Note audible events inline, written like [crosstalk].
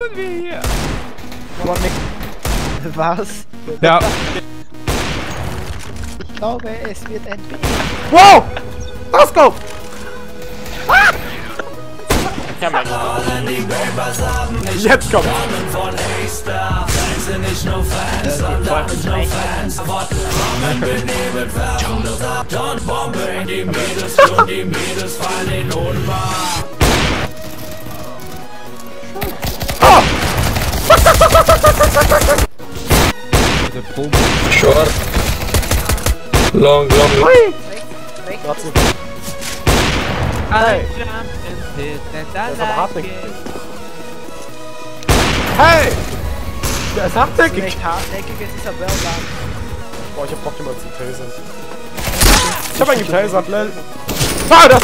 tun wir hier? Was? Ja. Ich glaube, es wird ein B. Wow! Let's go! Jetzt kommt! [laughs] ist aber hartnäckig. like it. Hey! Der ist hartnäckig! Echt hartnäckig, jetzt ist er done. Boah, ich hab Bock, jemanden zu tasern. Ich hab einen getasert, lel. Ah, das